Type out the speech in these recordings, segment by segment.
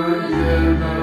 yeah.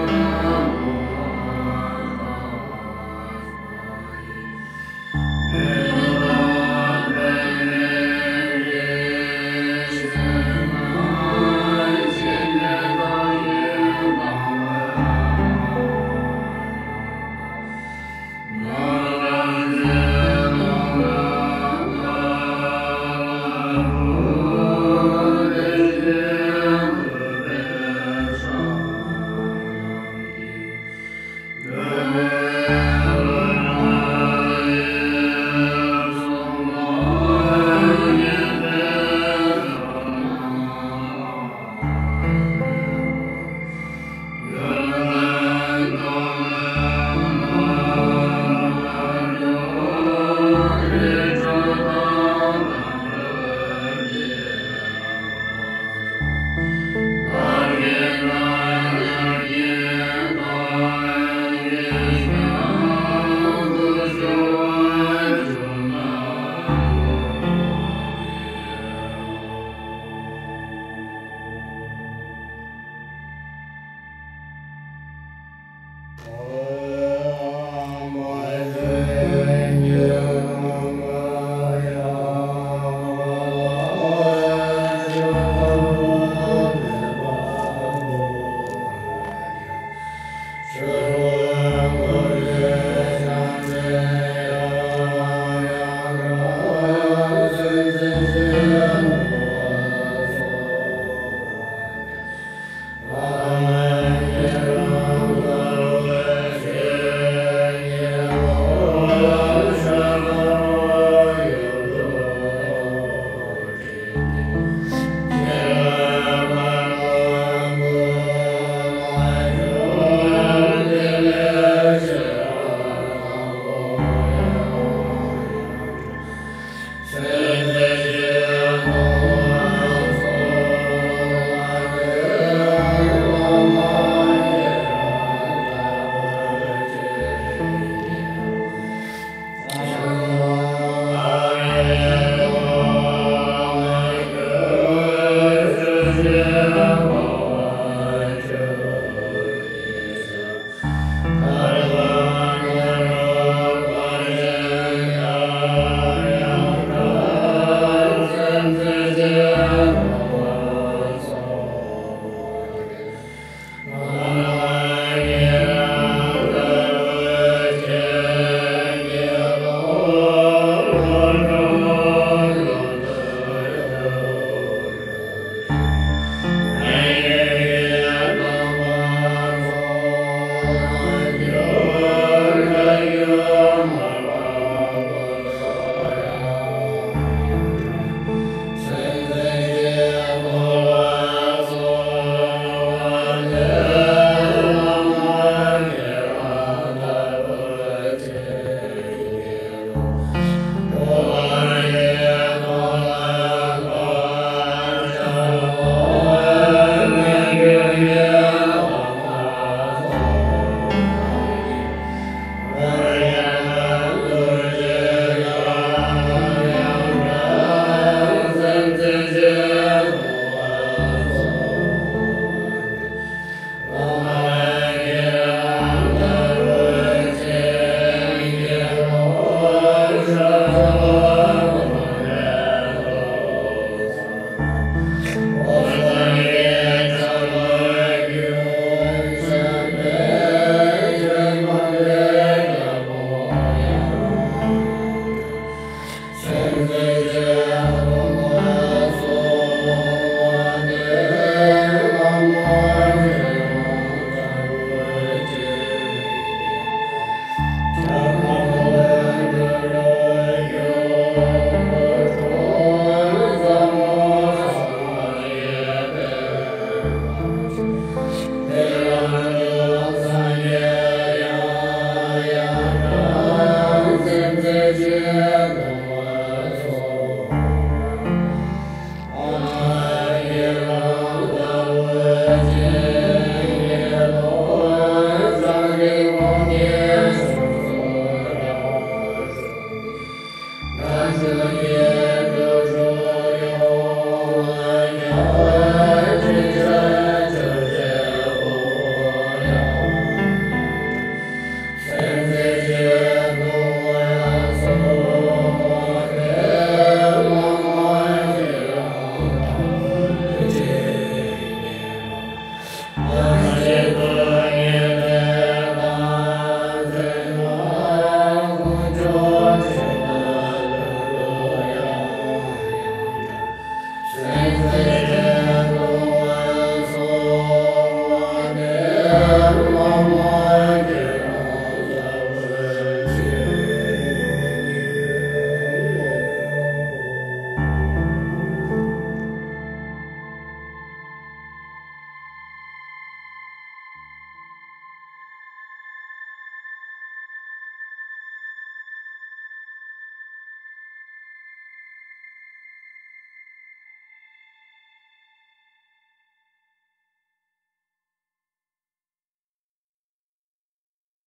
Oh.